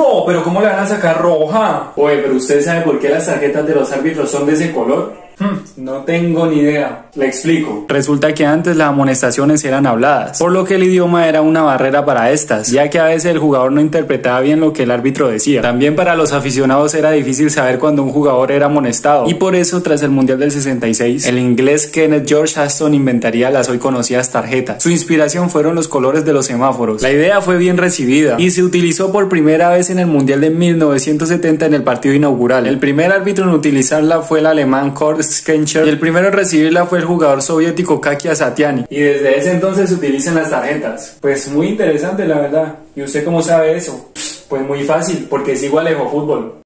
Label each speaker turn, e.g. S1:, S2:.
S1: No, pero ¿cómo le van a sacar roja?
S2: Oye, pero usted sabe por qué las tarjetas de los árbitros son de ese color?
S1: Hmm, no tengo ni idea.
S2: Le explico.
S3: Resulta que antes las amonestaciones eran habladas, por lo que el idioma era una barrera para estas, ya que a veces el jugador no interpretaba bien lo que el árbitro decía. También para los aficionados era difícil saber cuando un jugador era amonestado, y por eso tras el Mundial del 66, el inglés Kenneth George Aston inventaría las hoy conocidas tarjetas. Su inspiración fueron los colores de los semáforos. La idea fue bien recibida y se utilizó por primera vez en el Mundial de 1970 en el partido inaugural. El primer árbitro en utilizarla fue el alemán Kurt Y el primero en recibirla fue el jugador soviético Kaki Asatiani.
S2: Y desde ese entonces se utilizan las tarjetas.
S1: Pues muy interesante la verdad. ¿Y usted cómo sabe eso?
S2: Pues muy fácil, porque sigo Alejo Fútbol.